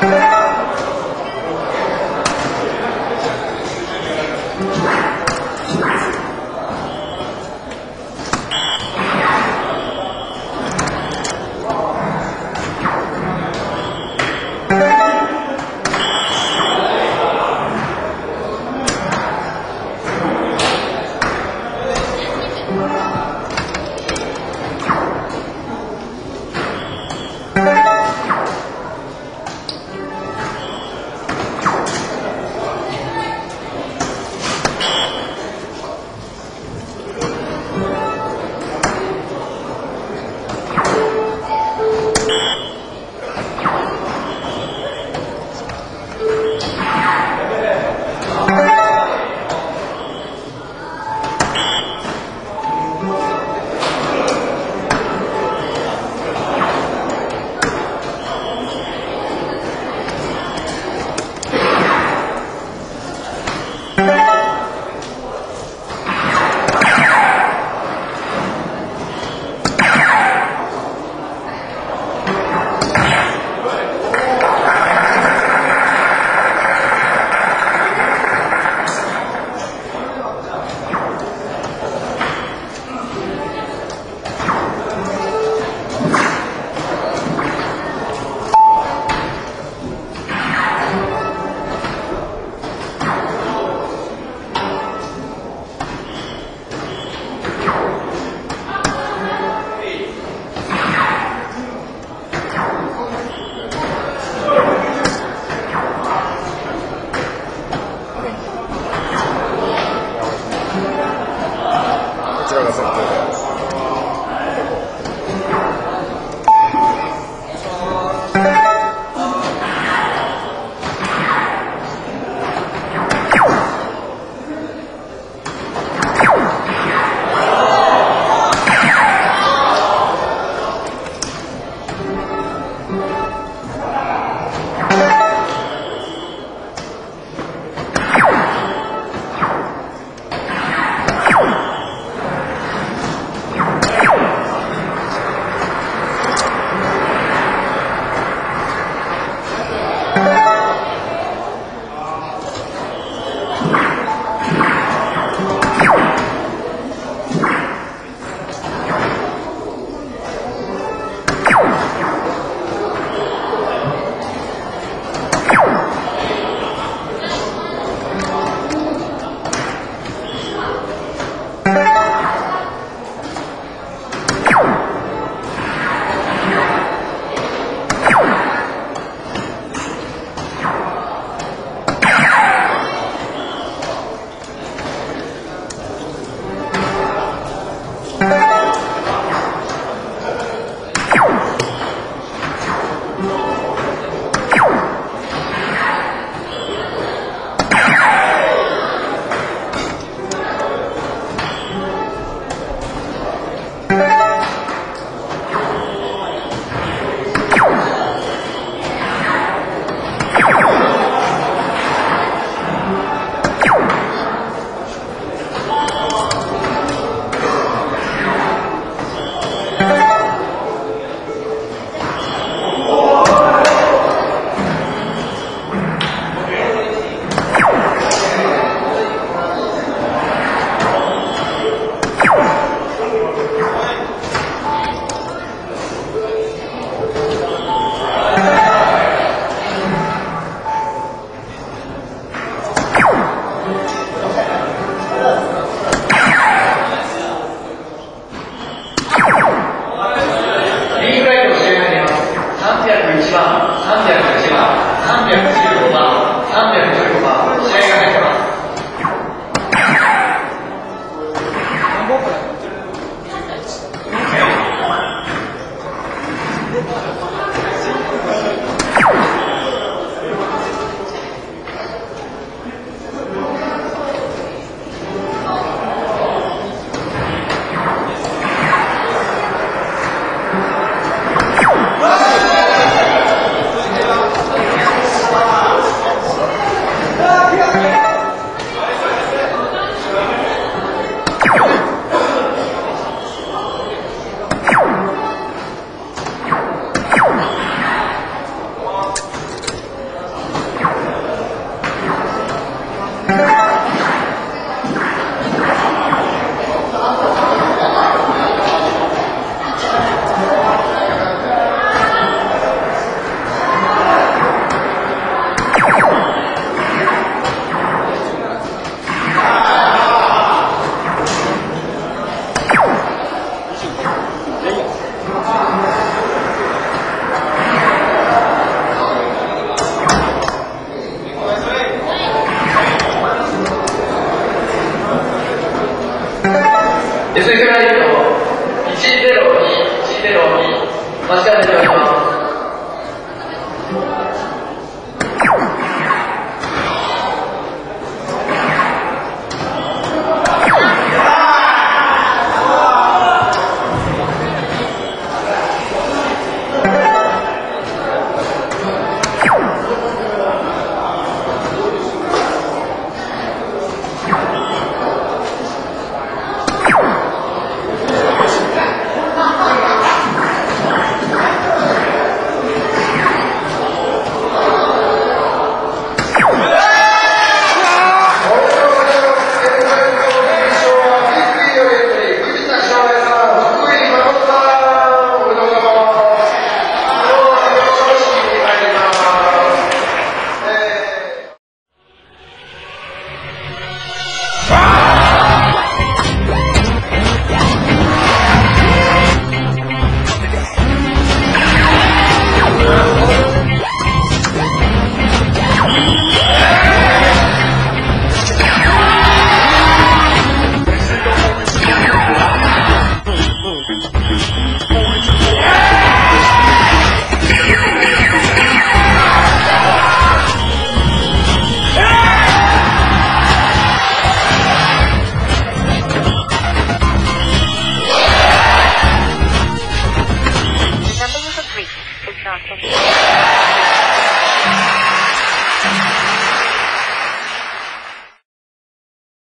Yeah.